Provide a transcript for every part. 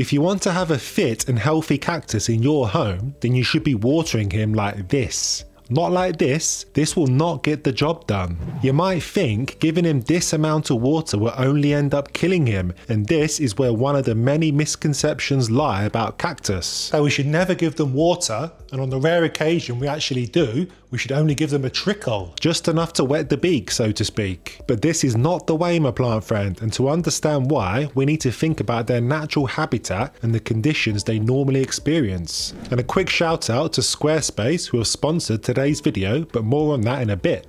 If you want to have a fit and healthy cactus in your home, then you should be watering him like this. Not like this, this will not get the job done. You might think giving him this amount of water will only end up killing him, and this is where one of the many misconceptions lie about cactus. That we should never give them water, and on the rare occasion we actually do, we should only give them a trickle. Just enough to wet the beak, so to speak. But this is not the way, my plant friend, and to understand why, we need to think about their natural habitat and the conditions they normally experience. And a quick shout out to Squarespace who have sponsored today's video, but more on that in a bit.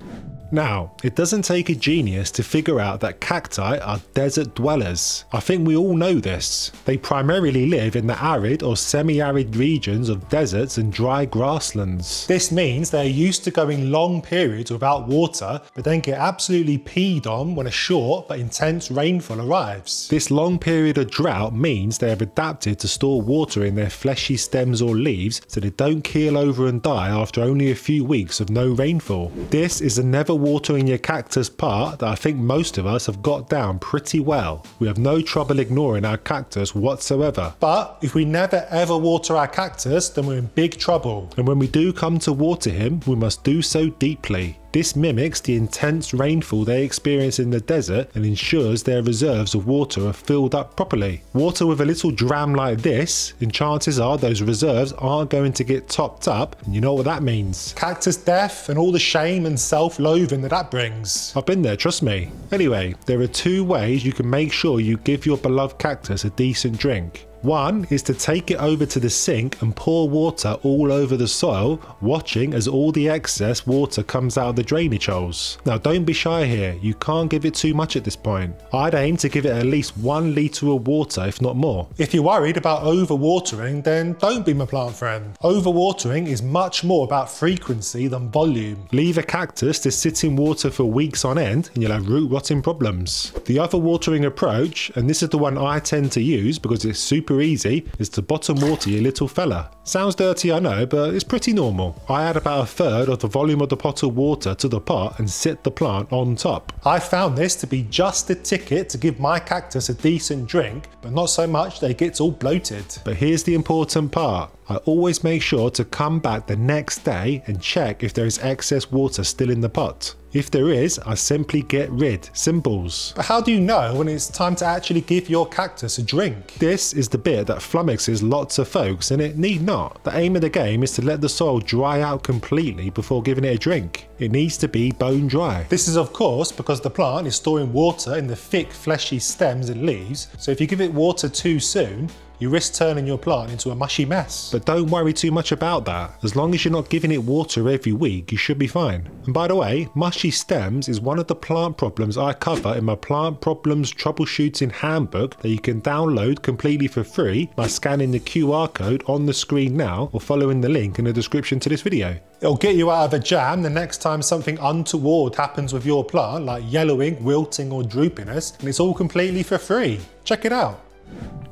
Now, it doesn't take a genius to figure out that cacti are desert dwellers. I think we all know this. They primarily live in the arid or semi-arid regions of deserts and dry grasslands. This means they're used to going long periods without water, but then get absolutely peed on when a short but intense rainfall arrives. This long period of drought means they have adapted to store water in their fleshy stems or leaves so they don't keel over and die after only a few weeks of no rainfall. This is a never watering your cactus part that I think most of us have got down pretty well. We have no trouble ignoring our cactus whatsoever. But if we never ever water our cactus, then we're in big trouble. And when we do come to water him, we must do so deeply. This mimics the intense rainfall they experience in the desert and ensures their reserves of water are filled up properly. Water with a little dram like this, and chances are those reserves aren't going to get topped up, and you know what that means. Cactus death and all the shame and self-loathing that that brings. I've been there, trust me. Anyway, there are two ways you can make sure you give your beloved cactus a decent drink. One is to take it over to the sink and pour water all over the soil, watching as all the excess water comes out of the drainage holes. Now don't be shy here, you can't give it too much at this point. I'd aim to give it at least one litre of water if not more. If you're worried about overwatering then don't be my plant friend. Overwatering is much more about frequency than volume. Leave a cactus to sit in water for weeks on end and you'll have root rotting problems. The other watering approach, and this is the one I tend to use because it's super super easy is to bottom water your little fella. Sounds dirty I know, but it's pretty normal. I add about a third of the volume of the pot of water to the pot and sit the plant on top. I found this to be just the ticket to give my cactus a decent drink, but not so much that it gets all bloated. But here's the important part. I always make sure to come back the next day and check if there is excess water still in the pot. If there is, I simply get rid. Symbols. But how do you know when it's time to actually give your cactus a drink? This is the bit that flummoxes lots of folks and it need not. The aim of the game is to let the soil dry out completely before giving it a drink. It needs to be bone dry. This is of course because the plant is storing water in the thick fleshy stems and leaves, so if you give it water too soon, you risk turning your plant into a mushy mess. But don't worry too much about that. As long as you're not giving it water every week, you should be fine. And by the way, mushy stems is one of the plant problems I cover in my Plant Problems Troubleshooting Handbook that you can download completely for free by scanning the QR code on the screen now or following the link in the description to this video. It'll get you out of a jam the next time something untoward happens with your plant, like yellowing, wilting, or droopiness, and it's all completely for free. Check it out.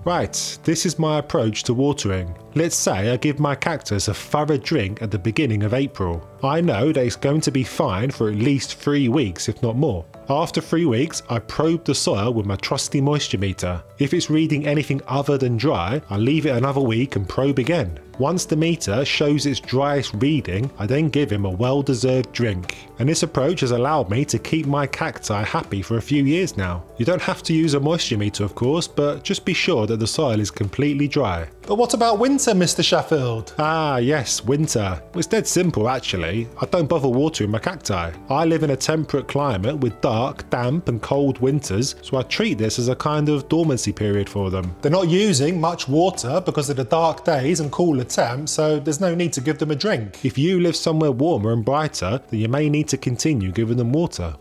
Right, this is my approach to watering. Let's say I give my cactus a thorough drink at the beginning of April. I know that it's going to be fine for at least 3 weeks if not more. After 3 weeks, I probe the soil with my trusty moisture meter. If it's reading anything other than dry, I leave it another week and probe again. Once the meter shows its driest reading, I then give him a well-deserved drink. And this approach has allowed me to keep my cacti happy for a few years now. You don't have to use a moisture meter of course, but just be sure that the soil is completely dry. But what about winter, Mr. Sheffield? Ah, yes, winter. It's dead simple actually. I don't bother watering my cacti. I live in a temperate climate with dark, damp and cold winters, so I treat this as a kind of dormancy period for them. They're not using much water because of the dark days and cooler so there's no need to give them a drink. If you live somewhere warmer and brighter, then you may need to continue giving them water.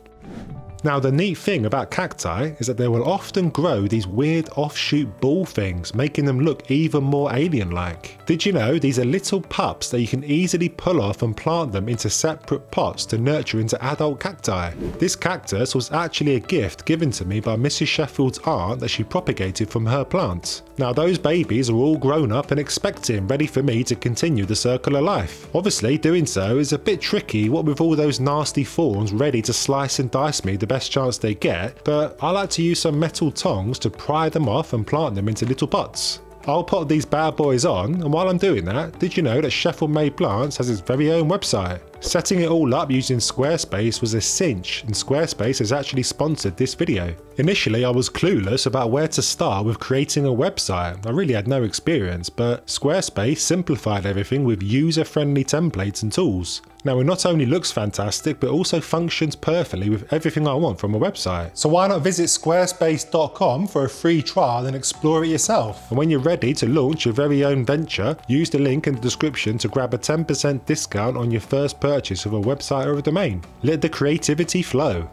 Now the neat thing about cacti is that they will often grow these weird offshoot ball things, making them look even more alien-like. Did you know these are little pups that you can easily pull off and plant them into separate pots to nurture into adult cacti? This cactus was actually a gift given to me by Mrs Sheffield's aunt that she propagated from her plants. Now those babies are all grown up and expecting, ready for me to continue the circle of life. Obviously doing so is a bit tricky what with all those nasty thorns ready to slice and dice me the best chance they get, but I like to use some metal tongs to pry them off and plant them into little pots. I'll put these bad boys on, and while I'm doing that, did you know that Sheffield Made Plants has its very own website? Setting it all up using Squarespace was a cinch and Squarespace has actually sponsored this video. Initially I was clueless about where to start with creating a website, I really had no experience, but Squarespace simplified everything with user-friendly templates and tools. Now it not only looks fantastic but also functions perfectly with everything I want from a website. So why not visit squarespace.com for a free trial and explore it yourself? And when you're ready to launch your very own venture, use the link in the description to grab a 10% discount on your first purchase of a website or a domain. Let the creativity flow.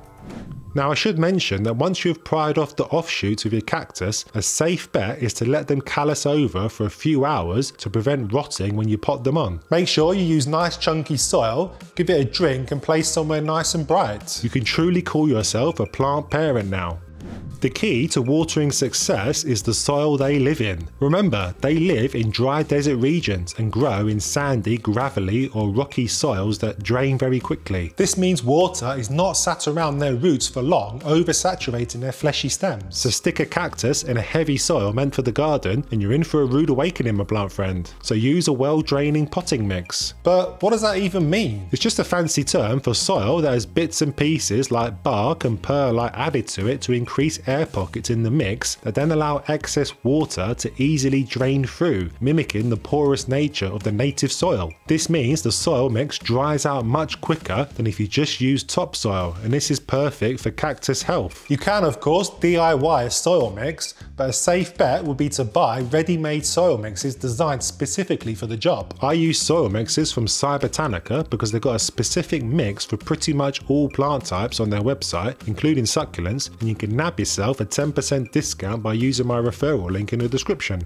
Now I should mention that once you've pried off the offshoots of your cactus, a safe bet is to let them callus over for a few hours to prevent rotting when you pot them on. Make sure you use nice chunky soil, give it a drink and place somewhere nice and bright. You can truly call yourself a plant parent now. The key to watering success is the soil they live in. Remember, they live in dry desert regions and grow in sandy, gravelly or rocky soils that drain very quickly. This means water is not sat around their roots for long, oversaturating their fleshy stems. So stick a cactus in a heavy soil meant for the garden and you're in for a rude awakening my plant friend. So use a well draining potting mix. But what does that even mean? It's just a fancy term for soil that has bits and pieces like bark and perlite added to it to increase air air pockets in the mix that then allow excess water to easily drain through, mimicking the porous nature of the native soil. This means the soil mix dries out much quicker than if you just use topsoil, and this is perfect for cactus health. You can, of course, DIY a soil mix, but a safe bet would be to buy ready-made soil mixes designed specifically for the job. I use soil mixes from SyBotanica because they've got a specific mix for pretty much all plant types on their website, including succulents, and you can nab yourself a 10% discount by using my referral link in the description.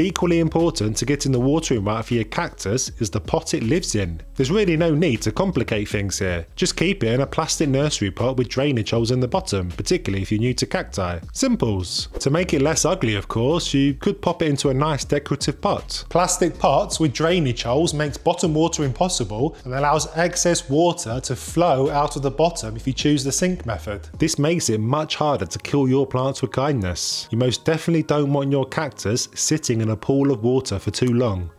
Equally important to getting the watering right for your cactus is the pot it lives in. There's really no need to complicate things here. Just keep it in a plastic nursery pot with drainage holes in the bottom, particularly if you're new to cacti. Simples. To make it less ugly of course, you could pop it into a nice decorative pot. Plastic pots with drainage holes makes bottom watering possible and allows excess water to flow out of the bottom if you choose the sink method. This makes it much harder to kill your plants with kindness. You most definitely don't want your cactus sitting in in a pool of water for too long.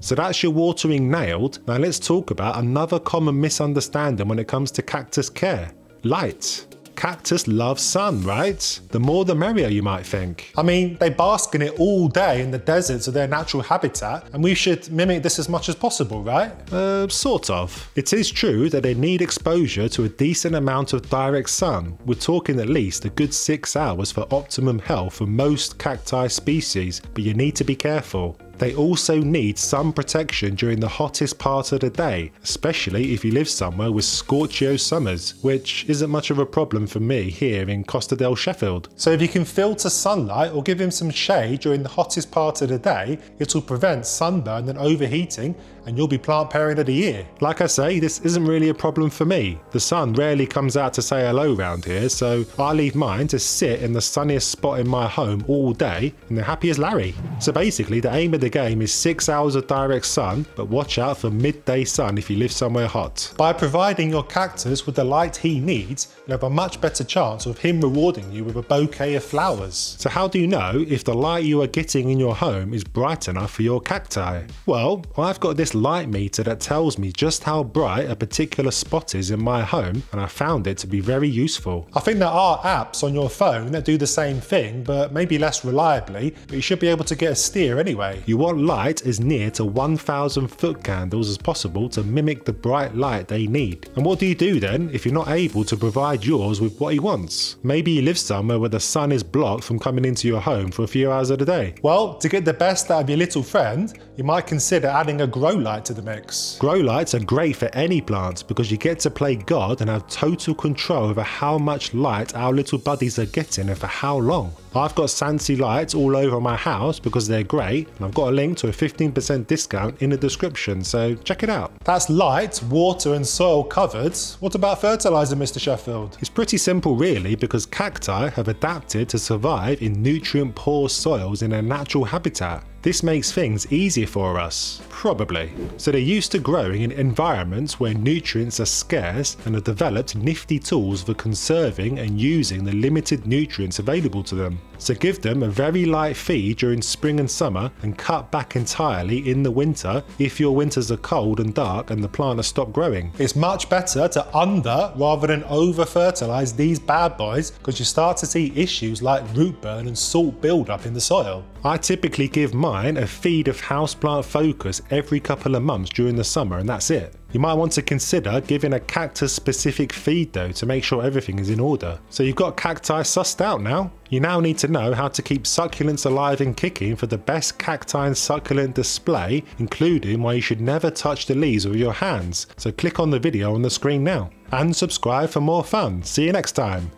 So that's your watering nailed. Now let's talk about another common misunderstanding when it comes to cactus care. Light. Cactus love sun, right? The more the merrier, you might think. I mean, they bask in it all day in the deserts of their natural habitat, and we should mimic this as much as possible, right? Uh, sort of. It is true that they need exposure to a decent amount of direct sun. We're talking at least a good six hours for optimum health for most cacti species, but you need to be careful. They also need some protection during the hottest part of the day, especially if you live somewhere with scorchio summers, which isn't much of a problem for me here in Costa del Sheffield. So if you can filter sunlight or give him some shade during the hottest part of the day, it will prevent sunburn and overheating and you'll be plant parent of the year. Like I say, this isn't really a problem for me. The sun rarely comes out to say hello round here, so I leave mine to sit in the sunniest spot in my home all day and they're happy as Larry. So basically the aim of the game is 6 hours of direct sun, but watch out for midday sun if you live somewhere hot. By providing your cactus with the light he needs, you'll have a much better chance of him rewarding you with a bouquet of flowers. So how do you know if the light you are getting in your home is bright enough for your cacti? Well, I've got this light meter that tells me just how bright a particular spot is in my home and I found it to be very useful. I think there are apps on your phone that do the same thing, but maybe less reliably, but you should be able to get a steer anyway. You want light as near to 1000 foot candles as possible to mimic the bright light they need. And what do you do then if you're not able to provide yours with what he wants? Maybe you live somewhere where the sun is blocked from coming into your home for a few hours of the day. Well, to get the best out of your little friend, you might consider adding a grow light to the mix. Grow lights are great for any plant because you get to play God and have total control over how much light our little buddies are getting and for how long. I've got Sansi lights all over my house because they're great and I've got a link to a 15% discount in the description so check it out. That's light, water and soil covered. What about fertiliser Mr Sheffield? It's pretty simple really because cacti have adapted to survive in nutrient poor soils in their natural habitat This makes things easier for us. Probably. So they're used to growing in environments where nutrients are scarce and have developed nifty tools for conserving and using the limited nutrients available to them. So give them a very light feed during spring and summer and cut back entirely in the winter if your winters are cold and dark and the plant has stopped growing. It's much better to under rather than over fertilise these bad boys because you start to see issues like root burn and salt buildup in the soil. I typically give mine a feed of houseplant focus every couple of months during the summer and that's it. You might want to consider giving a cactus specific feed though to make sure everything is in order. So you've got cacti sussed out now. You now need to know how to keep succulents alive and kicking for the best cacti and succulent display, including why you should never touch the leaves with your hands. So click on the video on the screen now. And subscribe for more fun. See you next time.